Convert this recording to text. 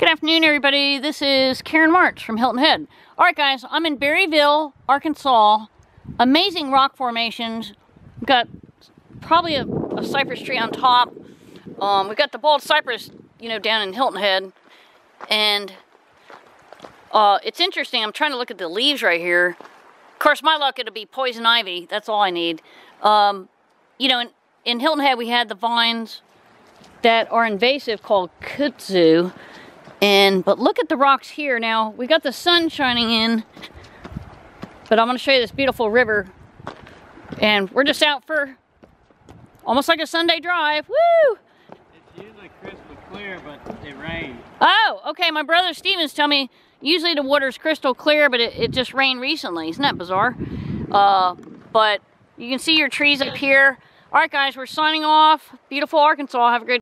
Good afternoon, everybody. This is Karen Marts from Hilton Head. All right, guys, I'm in Berryville, Arkansas. Amazing rock formations. We've got probably a, a cypress tree on top. Um, we've got the bald cypress, you know, down in Hilton Head. And uh, it's interesting. I'm trying to look at the leaves right here. Of course, my luck, it'll be poison ivy. That's all I need. Um, you know, in, in Hilton Head, we had the vines that are invasive called kudzu. And, but look at the rocks here. Now, we got the sun shining in, but I'm going to show you this beautiful river. And we're just out for almost like a Sunday drive. Woo! It's usually crystal clear, but it rains. Oh, okay. My brother Stevens tell me usually the water's crystal clear, but it, it just rained recently. Isn't that bizarre? Uh, but you can see your trees up here. All right, guys, we're signing off. Beautiful Arkansas. Have a great